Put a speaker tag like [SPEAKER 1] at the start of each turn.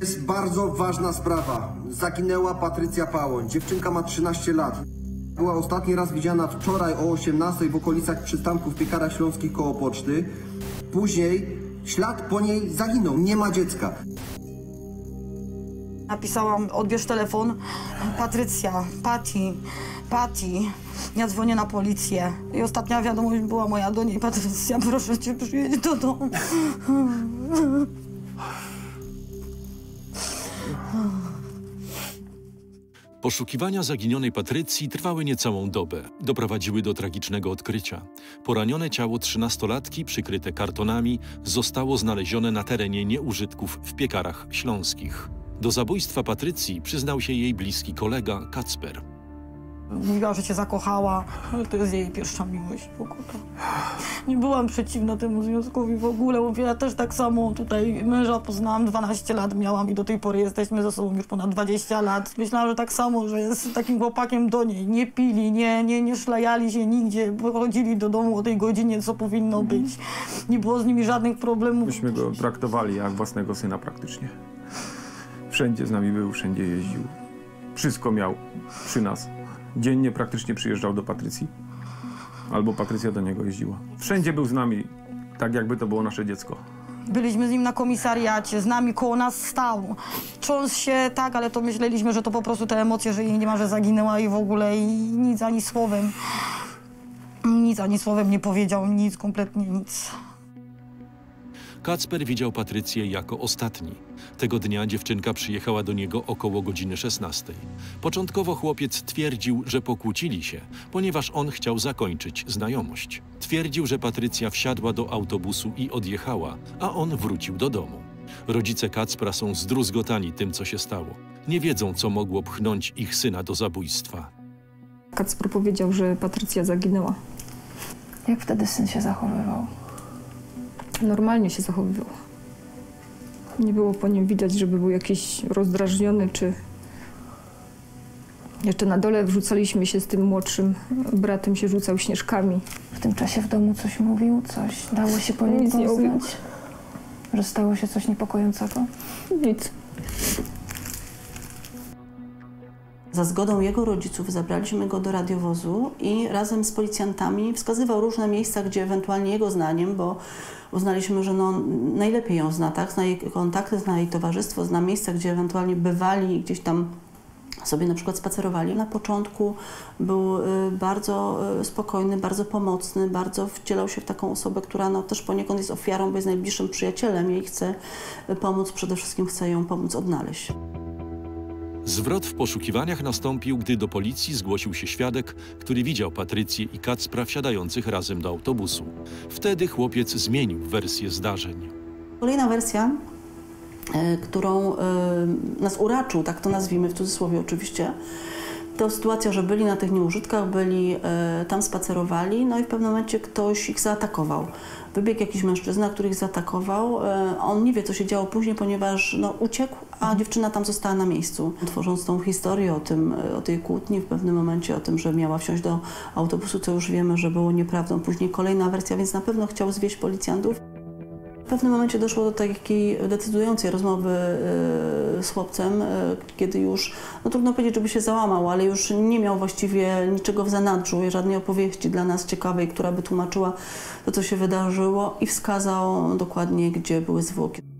[SPEAKER 1] Jest bardzo ważna sprawa. Zaginęła Patrycja Pałoń. Dziewczynka ma 13 lat. Była ostatni raz widziana wczoraj o 18 w okolicach przystanku w Śląskich koło poczty. Później ślad po niej zaginął. Nie ma dziecka.
[SPEAKER 2] Napisałam, odbierz telefon. Patrycja, Pati, Pati. Ja dzwonię na policję. I ostatnia wiadomość była moja do niej. Patrycja, proszę cię, przyjedź do domu.
[SPEAKER 3] Poszukiwania zaginionej Patrycji trwały niecałą dobę. Doprowadziły do tragicznego odkrycia. Poranione ciało trzynastolatki, przykryte kartonami, zostało znalezione na terenie nieużytków w piekarach śląskich. Do zabójstwa Patrycji przyznał się jej bliski kolega Kacper.
[SPEAKER 2] Mówiła, że się zakochała, ale to jest jej pierwsza miłość w ogóle. Nie byłam przeciwna temu związkowi w ogóle. Mówię, ja też tak samo tutaj męża poznałam, 12 lat miałam i do tej pory jesteśmy ze sobą już ponad 20 lat. Myślałam, że tak samo, że jest takim chłopakiem do niej. Nie pili, nie, nie, nie szlajali się nigdzie, chodzili do domu o tej godzinie, co powinno być. Nie było z nimi żadnych problemów.
[SPEAKER 4] Myśmy go traktowali jak własnego syna praktycznie. Wszędzie z nami był, wszędzie jeździł. Wszystko miał przy nas. Dziennie praktycznie przyjeżdżał do Patrycji. Albo Patrycja do niego jeździła. Wszędzie był z nami, tak jakby to było nasze dziecko.
[SPEAKER 2] Byliśmy z nim na komisariacie, z nami koło nas stał. Cząs się tak, ale to myśleliśmy, że to po prostu te emocje, że jej nie ma, że zaginęła i w ogóle i nic ani słowem. Nic ani słowem nie powiedział, nic, kompletnie nic.
[SPEAKER 3] Kacper widział Patrycję jako ostatni. Tego dnia dziewczynka przyjechała do niego około godziny 16. Początkowo chłopiec twierdził, że pokłócili się, ponieważ on chciał zakończyć znajomość. Twierdził, że Patrycja wsiadła do autobusu i odjechała, a on wrócił do domu. Rodzice Kacpra są zdruzgotani tym, co się stało. Nie wiedzą, co mogło pchnąć ich syna do zabójstwa.
[SPEAKER 5] Kacper powiedział, że Patrycja zaginęła.
[SPEAKER 6] Jak wtedy syn się zachowywał?
[SPEAKER 5] Normalnie się zachowywał. Nie było po nim widać, żeby był jakiś rozdrażniony, czy... Jeszcze na dole wrzucaliśmy się z tym młodszym bratem, się rzucał śnieżkami.
[SPEAKER 6] W tym czasie w domu coś mówił? Coś dało się po nim poznać? Że stało się coś niepokojącego?
[SPEAKER 5] Nic.
[SPEAKER 7] Za zgodą jego rodziców zabraliśmy go do radiowozu i razem z policjantami wskazywał różne miejsca, gdzie ewentualnie jego zdaniem, bo uznaliśmy, że no, najlepiej ją zna, tak? zna jej kontakty, zna jej towarzystwo, zna miejsca, gdzie ewentualnie bywali i gdzieś tam sobie na przykład spacerowali. Na początku był y, bardzo y, spokojny, bardzo pomocny, bardzo wcielał się w taką osobę, która no, też poniekąd jest ofiarą, bo jest najbliższym przyjacielem jej chce pomóc, przede wszystkim chce ją pomóc odnaleźć.
[SPEAKER 3] Zwrot w poszukiwaniach nastąpił, gdy do policji zgłosił się świadek, który widział Patrycję i Kacpra wsiadających razem do autobusu. Wtedy chłopiec zmienił wersję zdarzeń.
[SPEAKER 7] Kolejna wersja, e, którą e, nas uraczył, tak to nazwijmy w cudzysłowie oczywiście, to sytuacja, że byli na tych nieużytkach, byli e, tam spacerowali, no i w pewnym momencie ktoś ich zaatakował. Wybiegł jakiś mężczyzna, który ich zaatakował. E, on nie wie, co się działo później, ponieważ no, uciekł, a dziewczyna tam została na miejscu. Tworząc tą historię o, tym, e, o tej kłótni, w pewnym momencie o tym, że miała wsiąść do autobusu, co już wiemy, że było nieprawdą. Później kolejna wersja, więc na pewno chciał zwieść policjantów. W pewnym momencie doszło do takiej decydującej rozmowy e, z chłopcem, e, kiedy już, no trudno powiedzieć, żeby się załamał, ale już nie miał właściwie niczego w zanadrzu, żadnej opowieści dla nas ciekawej, która by tłumaczyła to, co się wydarzyło i wskazał dokładnie, gdzie były zwłoki.